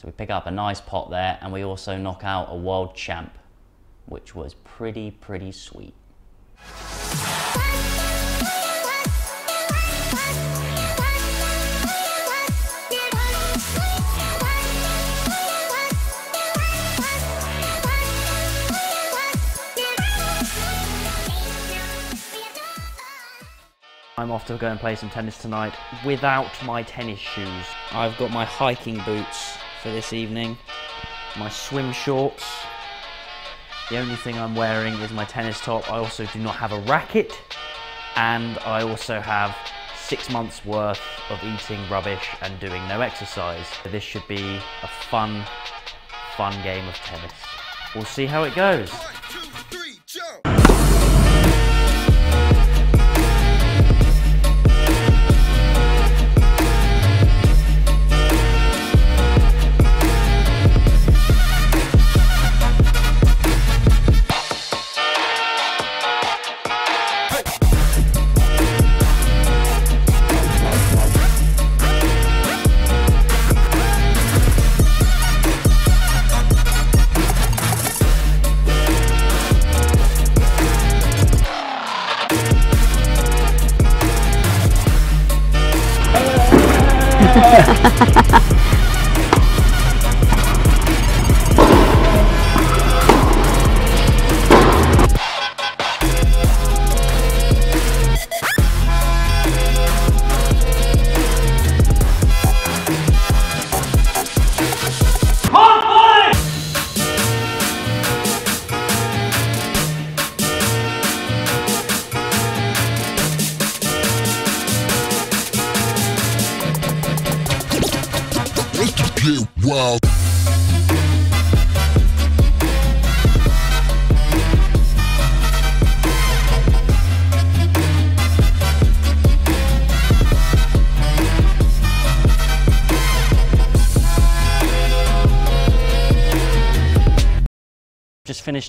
So we pick up a nice pot there and we also knock out a world champ, which was pretty, pretty sweet. I'm off to go and play some tennis tonight without my tennis shoes. I've got my hiking boots for this evening, my swim shorts. The only thing I'm wearing is my tennis top. I also do not have a racket, and I also have six months worth of eating rubbish and doing no exercise. This should be a fun, fun game of tennis. We'll see how it goes.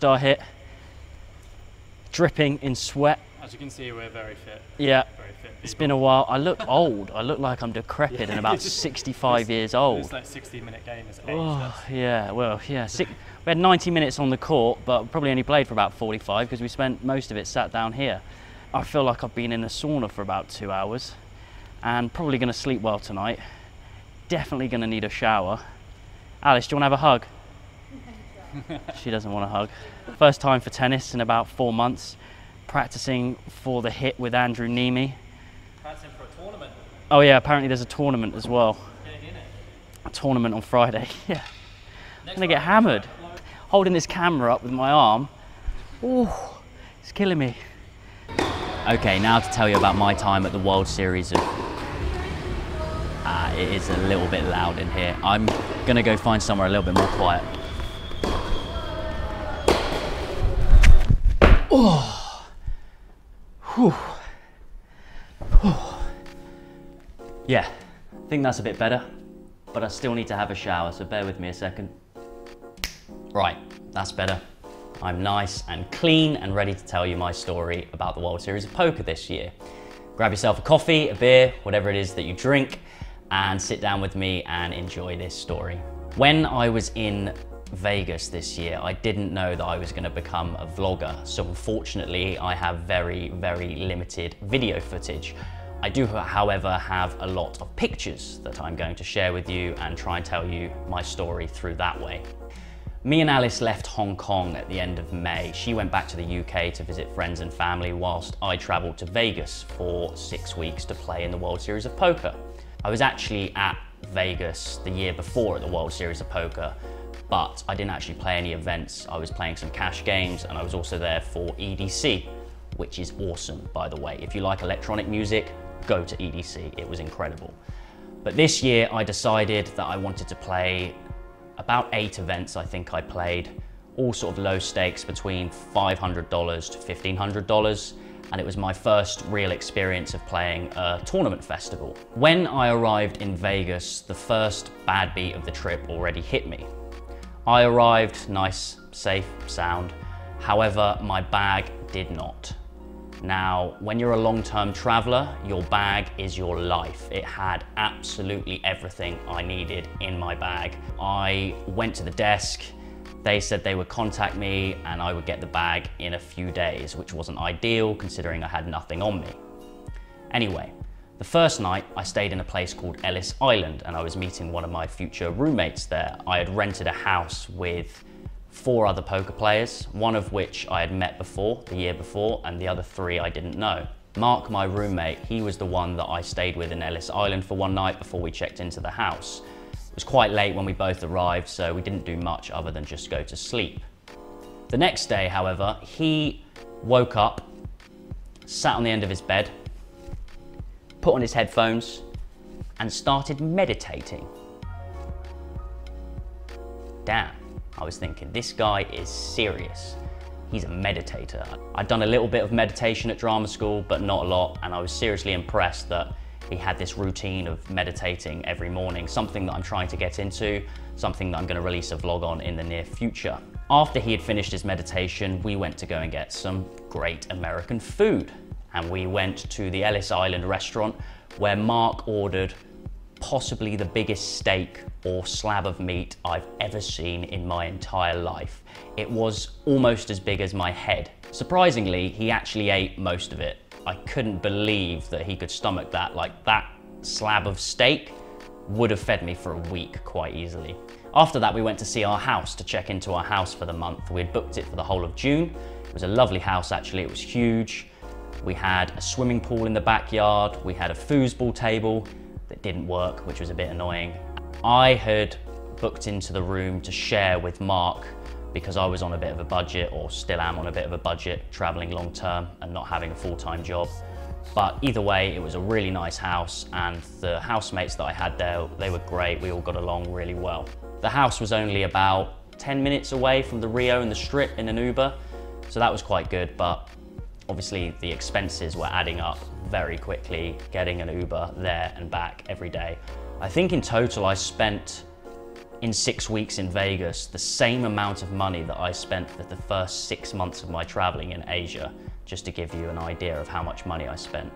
Our hit, dripping in sweat. As you can see, we're very fit. Yeah, Very fit. it's been a while. I look old. I look like I'm decrepit and about 65 years old. It's like 60 minute game is age. Oh, yeah, well, yeah. Six, we had 90 minutes on the court, but probably only played for about 45 because we spent most of it sat down here. I feel like I've been in a sauna for about two hours and probably going to sleep well tonight. Definitely going to need a shower. Alice, do you want to have a hug? she doesn't want a hug. First time for tennis in about four months, practicing for the hit with Andrew Neeme. Practicing for a tournament. Oh, yeah, apparently there's a tournament as well. Getting in it. A tournament on Friday. Yeah. Next gonna get hammered. Holding this camera up with my arm. Ooh, it's killing me. Okay, now to tell you about my time at the World Series of. Ah, it is a little bit loud in here. I'm gonna go find somewhere a little bit more quiet. Oh. Whew. Whew. Yeah, I think that's a bit better, but I still need to have a shower, so bear with me a second. Right, that's better. I'm nice and clean and ready to tell you my story about the World Series of Poker this year. Grab yourself a coffee, a beer, whatever it is that you drink, and sit down with me and enjoy this story. When I was in Vegas this year, I didn't know that I was going to become a vlogger, so unfortunately, I have very, very limited video footage. I do, however, have a lot of pictures that I'm going to share with you and try and tell you my story through that way. Me and Alice left Hong Kong at the end of May. She went back to the UK to visit friends and family, whilst I travelled to Vegas for six weeks to play in the World Series of Poker. I was actually at Vegas the year before at the World Series of Poker, but I didn't actually play any events. I was playing some cash games and I was also there for EDC, which is awesome, by the way. If you like electronic music, go to EDC. It was incredible. But this year I decided that I wanted to play about eight events I think I played, all sort of low stakes between $500 to $1,500 and it was my first real experience of playing a tournament festival. When I arrived in Vegas, the first bad beat of the trip already hit me. I arrived nice, safe, sound, however my bag did not. Now, when you're a long-term traveler, your bag is your life. It had absolutely everything I needed in my bag. I went to the desk, they said they would contact me and I would get the bag in a few days, which wasn't ideal considering I had nothing on me. Anyway, the first night I stayed in a place called Ellis Island and I was meeting one of my future roommates there. I had rented a house with four other poker players, one of which I had met before, the year before, and the other three I didn't know. Mark, my roommate, he was the one that I stayed with in Ellis Island for one night before we checked into the house. It was quite late when we both arrived, so we didn't do much other than just go to sleep. The next day, however, he woke up, sat on the end of his bed, put on his headphones, and started meditating. Damn. I was thinking, this guy is serious. He's a meditator. I'd done a little bit of meditation at drama school, but not a lot, and I was seriously impressed that he had this routine of meditating every morning, something that I'm trying to get into, something that I'm gonna release a vlog on in the near future. After he had finished his meditation, we went to go and get some great American food. And we went to the Ellis Island restaurant where Mark ordered possibly the biggest steak or slab of meat I've ever seen in my entire life. It was almost as big as my head. Surprisingly, he actually ate most of it. I couldn't believe that he could stomach that. Like that slab of steak would have fed me for a week quite easily. After that, we went to see our house to check into our house for the month. We had booked it for the whole of June. It was a lovely house actually, it was huge. We had a swimming pool in the backyard, we had a foosball table, that didn't work, which was a bit annoying. I had booked into the room to share with Mark because I was on a bit of a budget or still am on a bit of a budget traveling long term and not having a full-time job. But either way, it was a really nice house and the housemates that I had there, they were great. We all got along really well. The house was only about 10 minutes away from the Rio and the Strip in an Uber. So that was quite good, but obviously the expenses were adding up very quickly getting an Uber there and back every day. I think in total I spent in six weeks in Vegas the same amount of money that I spent for the first six months of my traveling in Asia, just to give you an idea of how much money I spent.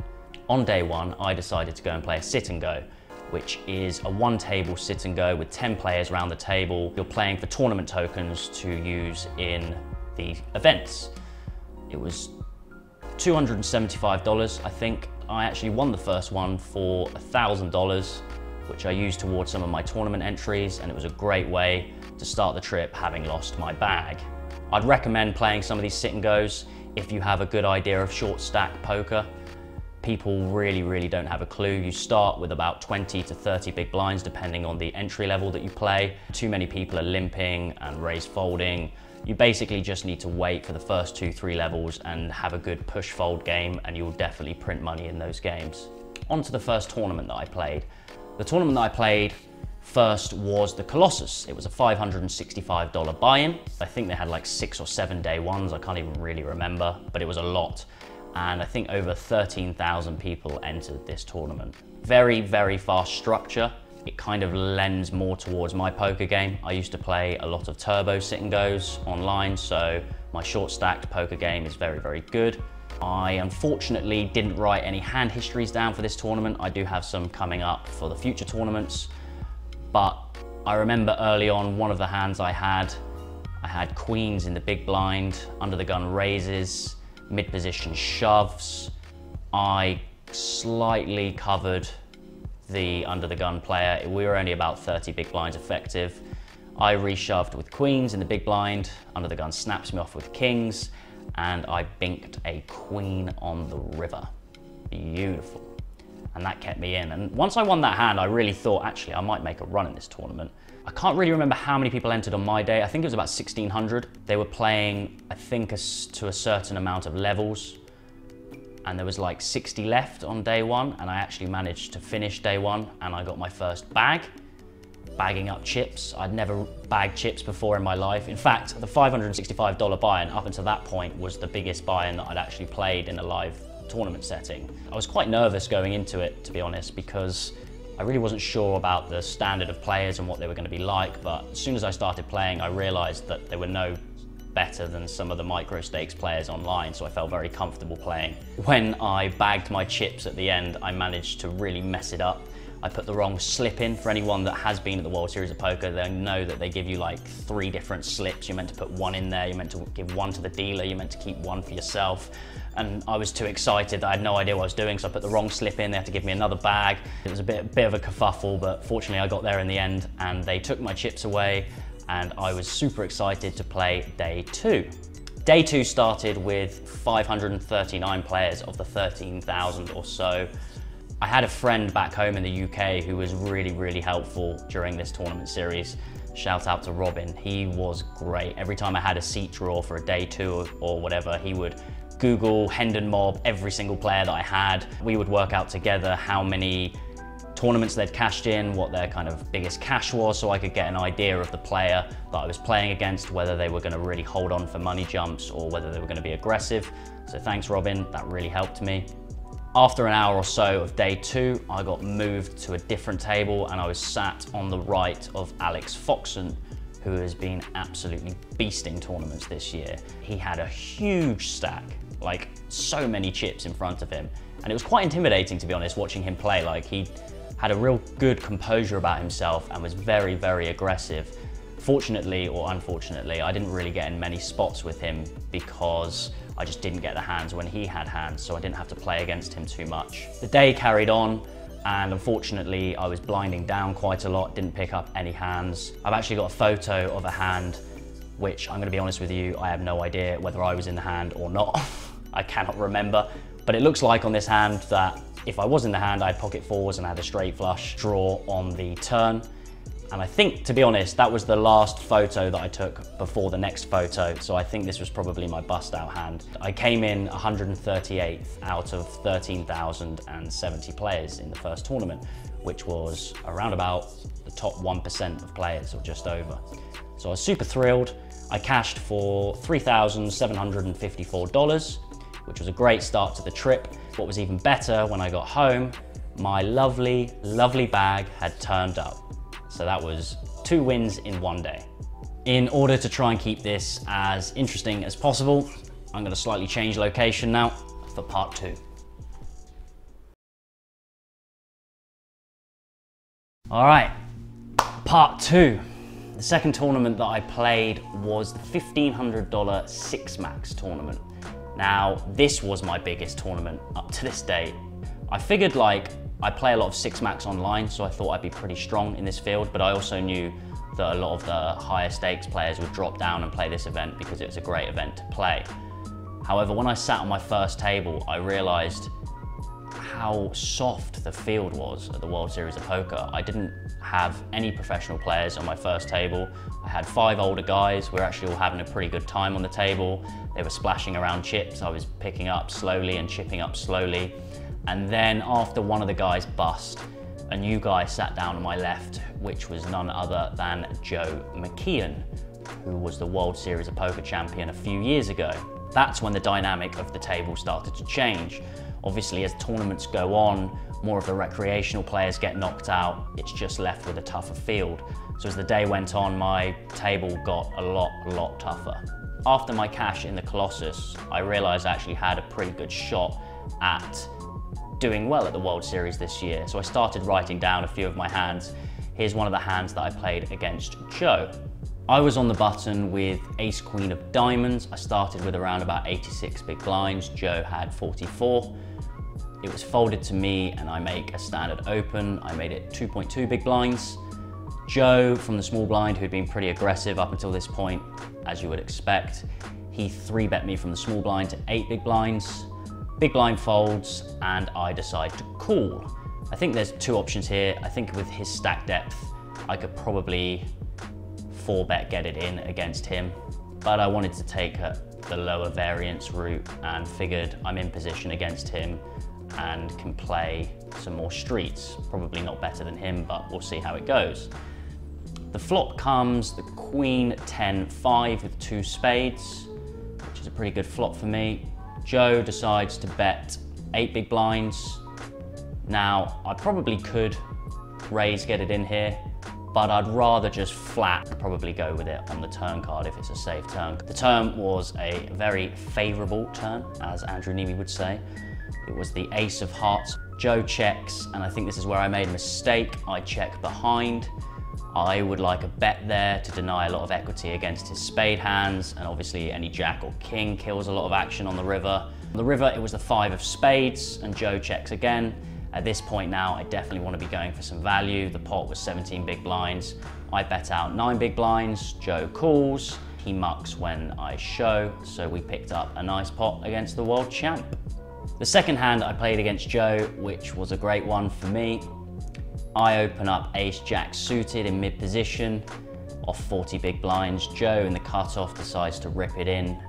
On day one, I decided to go and play a sit and go, which is a one table sit and go with 10 players around the table. You're playing for tournament tokens to use in the events. It was $275, I think. I actually won the first one for $1,000, which I used towards some of my tournament entries, and it was a great way to start the trip having lost my bag. I'd recommend playing some of these sit and goes if you have a good idea of short stack poker. People really, really don't have a clue. You start with about 20 to 30 big blinds, depending on the entry level that you play. Too many people are limping and raise folding, you basically just need to wait for the first two, three levels and have a good push fold game and you'll definitely print money in those games. On to the first tournament that I played. The tournament that I played first was the Colossus. It was a $565 buy-in. I think they had like six or seven day ones. I can't even really remember, but it was a lot. And I think over 13,000 people entered this tournament. Very, very fast structure it kind of lends more towards my poker game. I used to play a lot of turbo sit and goes online, so my short stacked poker game is very, very good. I unfortunately didn't write any hand histories down for this tournament. I do have some coming up for the future tournaments, but I remember early on one of the hands I had, I had queens in the big blind, under the gun raises, mid position shoves. I slightly covered the under the gun player. We were only about 30 big blinds effective. I reshoved with queens in the big blind, under the gun snaps me off with kings, and I binked a queen on the river. Beautiful. And that kept me in. And once I won that hand, I really thought, actually, I might make a run in this tournament. I can't really remember how many people entered on my day. I think it was about 1,600. They were playing, I think, a, to a certain amount of levels and there was like 60 left on day one and I actually managed to finish day one and I got my first bag, bagging up chips. I'd never bagged chips before in my life. In fact, the $565 buy-in up until that point was the biggest buy-in that I'd actually played in a live tournament setting. I was quite nervous going into it, to be honest, because I really wasn't sure about the standard of players and what they were going to be like, but as soon as I started playing, I realized that there were no better than some of the micro stakes players online, so I felt very comfortable playing. When I bagged my chips at the end, I managed to really mess it up. I put the wrong slip in. For anyone that has been at the World Series of Poker, they know that they give you like three different slips. You're meant to put one in there, you're meant to give one to the dealer, you're meant to keep one for yourself. And I was too excited I had no idea what I was doing, so I put the wrong slip in. They had to give me another bag. It was a bit, bit of a kerfuffle, but fortunately I got there in the end and they took my chips away and I was super excited to play day two. Day two started with 539 players of the 13,000 or so I had a friend back home in the UK who was really, really helpful during this tournament series. Shout out to Robin. He was great. Every time I had a seat draw for a day two or whatever, he would Google Hendon Mob, every single player that I had. We would work out together how many tournaments they'd cashed in, what their kind of biggest cash was, so I could get an idea of the player that I was playing against, whether they were gonna really hold on for money jumps or whether they were gonna be aggressive. So thanks, Robin, that really helped me. After an hour or so of day two, I got moved to a different table and I was sat on the right of Alex Foxen, who has been absolutely beasting tournaments this year. He had a huge stack, like so many chips in front of him. And it was quite intimidating, to be honest, watching him play. Like he had a real good composure about himself and was very, very aggressive. Fortunately or unfortunately, I didn't really get in many spots with him because I just didn't get the hands when he had hands, so I didn't have to play against him too much. The day carried on, and unfortunately I was blinding down quite a lot, didn't pick up any hands. I've actually got a photo of a hand which I'm gonna be honest with you, I have no idea whether I was in the hand or not. I cannot remember, but it looks like on this hand that if I was in the hand, I had pocket fours and I had a straight flush draw on the turn. And I think, to be honest, that was the last photo that I took before the next photo. So I think this was probably my bust out hand. I came in 138th out of 13,070 players in the first tournament, which was around about the top 1% of players or just over. So I was super thrilled. I cashed for $3,754, which was a great start to the trip. What was even better when I got home, my lovely, lovely bag had turned up. So that was two wins in one day. In order to try and keep this as interesting as possible, I'm gonna slightly change location now for part two. All right, part two. The second tournament that I played was the $1,500 Six Max tournament. Now, this was my biggest tournament up to this date. I figured like I play a lot of Six Max online, so I thought I'd be pretty strong in this field, but I also knew that a lot of the higher stakes players would drop down and play this event because it was a great event to play. However, when I sat on my first table, I realized how soft the field was at the World Series of Poker. I didn't have any professional players on my first table. I had five older guys. We were actually all having a pretty good time on the table. They were splashing around chips. I was picking up slowly and chipping up slowly. And then after one of the guys bust, a new guy sat down on my left, which was none other than Joe McKeehen, who was the World Series of Poker champion a few years ago. That's when the dynamic of the table started to change. Obviously, as tournaments go on, more of the recreational players get knocked out. It's just left with a tougher field. So as the day went on, my table got a lot, lot tougher. After my cash in the Colossus, I realized I actually had a pretty good shot at doing well at the World Series this year, so I started writing down a few of my hands. Here's one of the hands that I played against Joe. I was on the button with Ace Queen of Diamonds. I started with around about 86 big blinds. Joe had 44. It was folded to me and I make a standard open. I made it 2.2 big blinds. Joe from the small blind, who'd been pretty aggressive up until this point, as you would expect, he three bet me from the small blind to eight big blinds. Big blind folds and I decide to call. I think there's two options here. I think with his stack depth, I could probably four bet get it in against him, but I wanted to take a, the lower variance route and figured I'm in position against him and can play some more streets. Probably not better than him, but we'll see how it goes. The flop comes the queen 10-5 with two spades, which is a pretty good flop for me. Joe decides to bet eight big blinds. Now, I probably could raise, get it in here, but I'd rather just flat probably go with it on the turn card if it's a safe turn. The turn was a very favourable turn, as Andrew Neeme would say. It was the ace of hearts. Joe checks, and I think this is where I made a mistake. I check behind. I would like a bet there to deny a lot of equity against his spade hands, and obviously any jack or king kills a lot of action on the river. On the river, it was the five of spades, and Joe checks again. At this point now, I definitely want to be going for some value. The pot was 17 big blinds. I bet out nine big blinds. Joe calls. He mucks when I show, so we picked up a nice pot against the world champ. The second hand I played against Joe, which was a great one for me. I open up ace jack suited in mid position off 40 big blinds. Joe in the cutoff decides to rip it in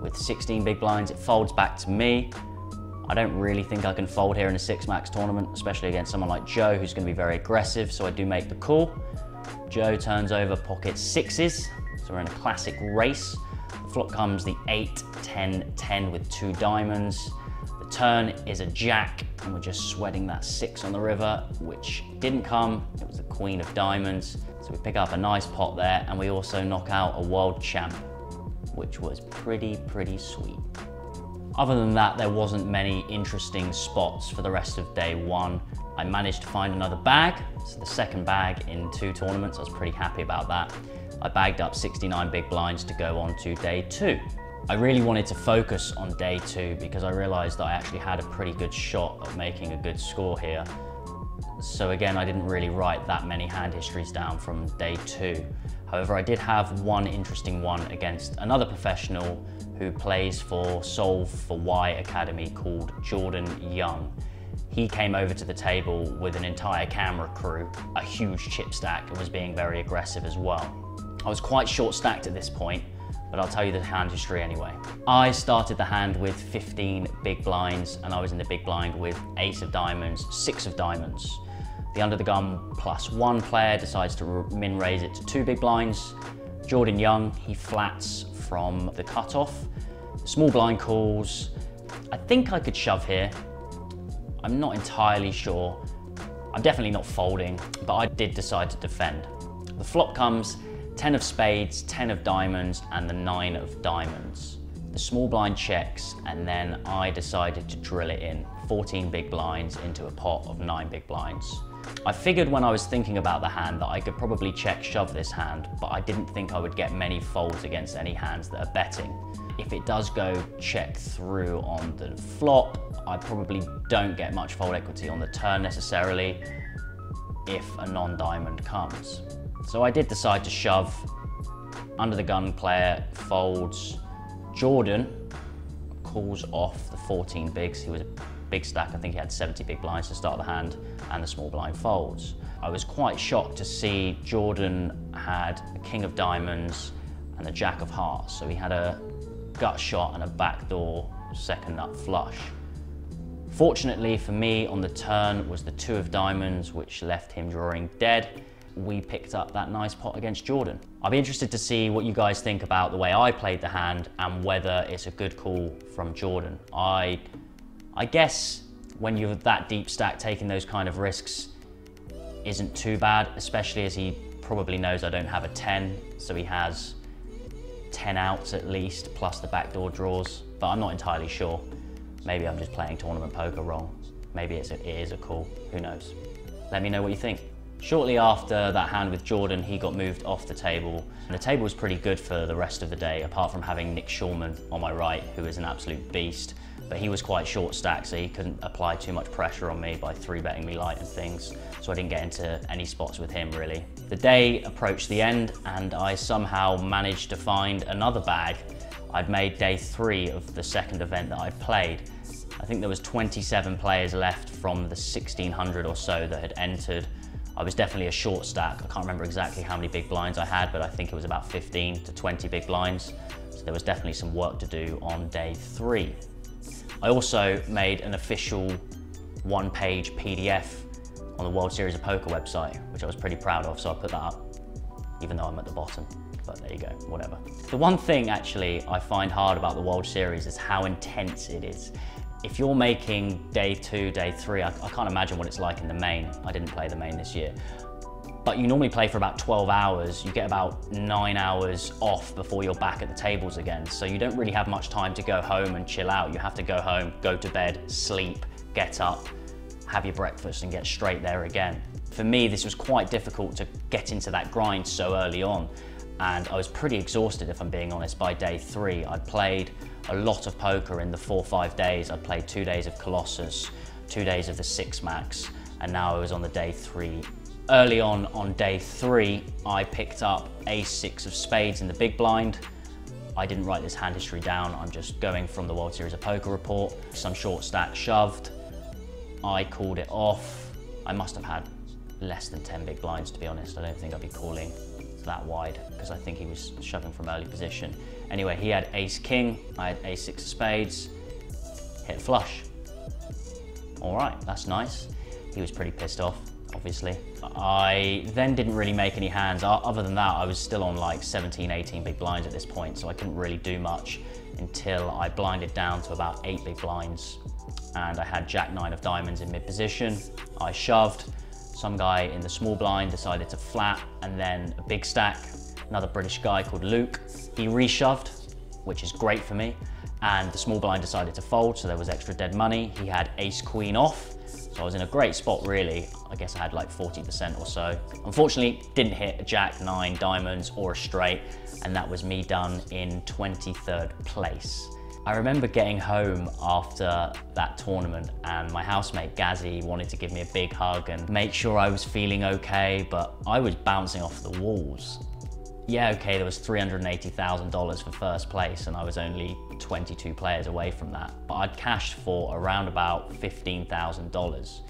with 16 big blinds. It folds back to me. I don't really think I can fold here in a six max tournament, especially against someone like Joe, who's gonna be very aggressive, so I do make the call. Joe turns over pocket sixes, so we're in a classic race. The flop comes the eight, 10, 10 with two diamonds. The turn is a jack, and we're just sweating that six on the river, which didn't come. It was the queen of diamonds. So we pick up a nice pot there, and we also knock out a world champ, which was pretty, pretty sweet. Other than that, there wasn't many interesting spots for the rest of day one. I managed to find another bag, so the second bag in two tournaments. I was pretty happy about that. I bagged up 69 big blinds to go on to day two. I really wanted to focus on day two because I realized that I actually had a pretty good shot at making a good score here. So again, I didn't really write that many hand histories down from day two. However, I did have one interesting one against another professional who plays for Solve for Why Academy called Jordan Young. He came over to the table with an entire camera crew, a huge chip stack, and was being very aggressive as well. I was quite short stacked at this point, but I'll tell you the hand history anyway. I started the hand with 15 big blinds, and I was in the big blind with ace of diamonds, six of diamonds. The under the gun plus one player decides to min raise it to two big blinds. Jordan Young, he flats from the cutoff. Small blind calls. I think I could shove here. I'm not entirely sure. I'm definitely not folding, but I did decide to defend. The flop comes 10 of spades, 10 of diamonds, and the nine of diamonds. The small blind checks, and then I decided to drill it in 14 big blinds into a pot of nine big blinds. I figured when I was thinking about the hand that I could probably check shove this hand, but I didn't think I would get many folds against any hands that are betting. If it does go check through on the flop, I probably don't get much fold equity on the turn necessarily if a non-diamond comes. So I did decide to shove. Under the gun player folds. Jordan calls off the 14 bigs. He was a big stack. I think he had 70 big blinds to start the hand and the small blind folds. I was quite shocked to see Jordan had a king of diamonds and a jack of hearts. So he had a gut shot and a backdoor second nut flush. Fortunately for me on the turn was the two of diamonds, which left him drawing dead. We picked up that nice pot against Jordan. I'll be interested to see what you guys think about the way I played the hand and whether it's a good call from Jordan. I I guess when you're that deep stack, taking those kind of risks isn't too bad, especially as he probably knows I don't have a 10, so he has 10 outs at least, plus the backdoor draws, but I'm not entirely sure. Maybe I'm just playing tournament poker wrong. Maybe it's a, it is a call, who knows. Let me know what you think. Shortly after that hand with Jordan, he got moved off the table. And the table was pretty good for the rest of the day, apart from having Nick Schulman on my right, who is an absolute beast but he was quite short stacked, so he couldn't apply too much pressure on me by three betting me light and things, so I didn't get into any spots with him really. The day approached the end and I somehow managed to find another bag. I'd made day three of the second event that I'd played. I think there was 27 players left from the 1600 or so that had entered. I was definitely a short stack. I can't remember exactly how many big blinds I had, but I think it was about 15 to 20 big blinds. So there was definitely some work to do on day three. I also made an official one page PDF on the World Series of Poker website, which I was pretty proud of, so I put that up, even though I'm at the bottom. But there you go, whatever. The one thing actually I find hard about the World Series is how intense it is. If you're making day two, day three, I, I can't imagine what it's like in the main. I didn't play the main this year. but you normally play for about 12 hours. You get about nine hours off before you're back at the tables again. So you don't really have much time to go home and chill out. You have to go home, go to bed, sleep, get up, have your breakfast and get straight there again. For me, this was quite difficult to get into that grind so early on. And I was pretty exhausted, if I'm being honest, by day three. I'd played a lot of poker in the four or five days. I'd played two days of Colossus, two days of the Six Max, and now I was on the day three. Early on, on day three, I picked up ace six of spades in the big blind. I didn't write this hand history down. I'm just going from the World Series of Poker report. Some short stack shoved. I called it off. I must have had less than 10 big blinds, to be honest. I don't think I'd be calling that wide because I think he was shoving from early position. Anyway, he had ace king, I had ace six of spades, hit flush. All right, that's nice. He was pretty pissed off, obviously. I then didn't really make any hands. Other than that, I was still on like 17, 18 big blinds at this point, so I couldn't really do much until I blinded down to about eight big blinds. And I had jack nine of diamonds in mid position. I shoved. Some guy in the small blind decided to flat, and then a big stack. Another British guy called Luke. He reshoved, which is great for me. And the small blind decided to fold, so there was extra dead money. He had ace queen off, so I was in a great spot really. I guess I had like 40% or so. Unfortunately, didn't hit a jack, nine, diamonds or a straight, and that was me done in 23rd place. I remember getting home after that tournament and my housemate Gazzy wanted to give me a big hug and make sure I was feeling okay, but I was bouncing off the walls. Yeah, okay, there was $380,000 for first place and I was only 22 players away from that. But I'd cashed for around about $15,000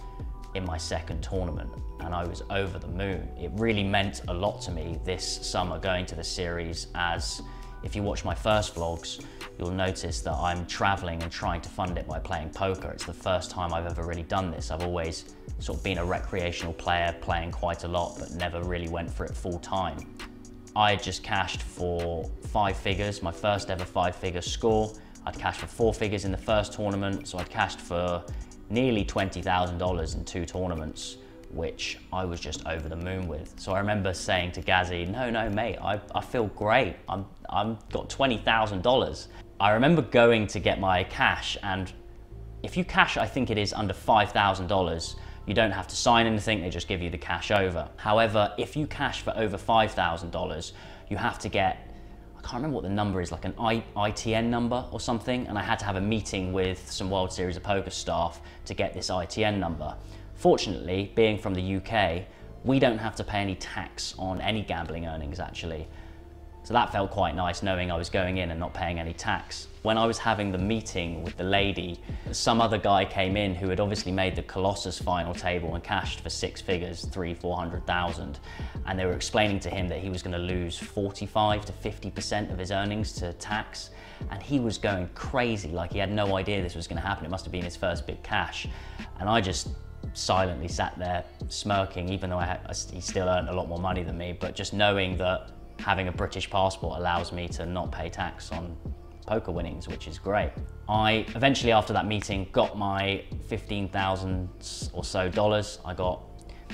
in my second tournament and I was over the moon. It really meant a lot to me this summer going to the series as if you watch my first vlogs, you'll notice that I'm traveling and trying to fund it by playing poker. It's the first time I've ever really done this. I've always sort of been a recreational player, playing quite a lot, but never really went for it full time. I just cashed for five figures, my first ever five figure score. I'd cashed for four figures in the first tournament, so I'd cashed for nearly $20,000 in two tournaments, which I was just over the moon with. So I remember saying to Gazzy, no, no, mate, I, I feel great. I'm, I'm got $20,000. I remember going to get my cash and if you cash, I think it is under $5,000, you don't have to sign anything, they just give you the cash over. However, if you cash for over $5,000, you have to get, I can't remember what the number is, like an I, ITN number or something, and I had to have a meeting with some World Series of Poker staff to get this ITN number. Fortunately, being from the UK, we don't have to pay any tax on any gambling earnings actually. So that felt quite nice knowing I was going in and not paying any tax. When I was having the meeting with the lady, some other guy came in who had obviously made the Colossus final table and cashed for six figures, three, 400,000. And they were explaining to him that he was gonna lose 45 to 50% of his earnings to tax. And he was going crazy, like he had no idea this was gonna happen. It must have been his first big cash. And I just silently sat there smirking, even though I had, he still earned a lot more money than me, but just knowing that having a British passport allows me to not pay tax on poker winnings, which is great. I eventually, after that meeting, got my 15,000 or so dollars. I got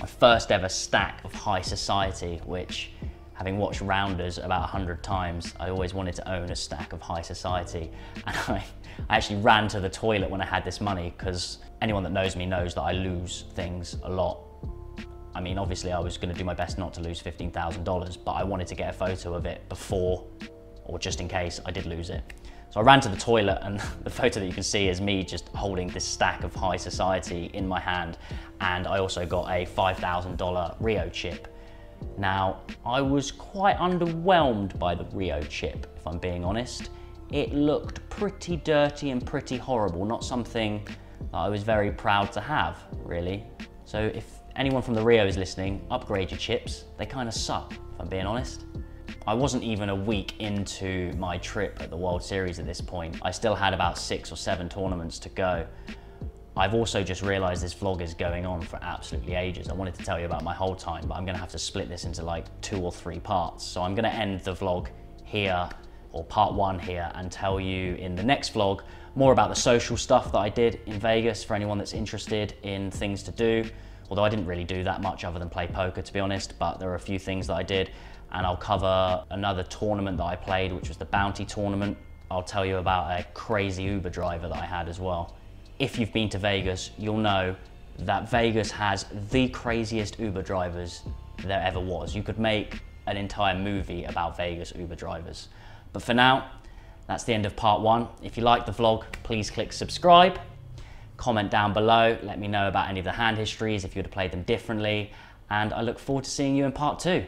my first ever stack of high society, which having watched Rounders about 100 times, I always wanted to own a stack of high society. And I, I actually ran to the toilet when I had this money because anyone that knows me knows that I lose things a lot I mean, obviously I was gonna do my best not to lose $15,000, but I wanted to get a photo of it before, or just in case I did lose it. So I ran to the toilet and the photo that you can see is me just holding this stack of high society in my hand. And I also got a $5,000 Rio chip. Now, I was quite underwhelmed by the Rio chip, if I'm being honest. It looked pretty dirty and pretty horrible, not something that I was very proud to have, really. So if anyone from the Rio is listening, upgrade your chips. They kind of suck, if I'm being honest. I wasn't even a week into my trip at the World Series at this point. I still had about six or seven tournaments to go. I've also just realized this vlog is going on for absolutely ages. I wanted to tell you about my whole time, but I'm gonna have to split this into like two or three parts. So I'm gonna end the vlog here, or part one here, and tell you in the next vlog more about the social stuff that I did in Vegas for anyone that's interested in things to do Although I didn't really do that much other than play poker, to be honest, but there are a few things that I did. And I'll cover another tournament that I played, which was the Bounty Tournament. I'll tell you about a crazy Uber driver that I had as well. If you've been to Vegas, you'll know that Vegas has the craziest Uber drivers there ever was. You could make an entire movie about Vegas Uber drivers. But for now, that's the end of part one. If you like the vlog, please click subscribe. Comment down below, let me know about any of the hand histories, if you would have played them differently, and I look forward to seeing you in part two.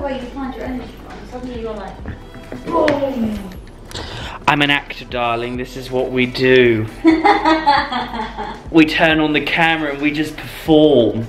I don't know where you find your energy from. Suddenly you're like, boom. I'm an actor, darling. This is what we do. we turn on the camera and we just perform.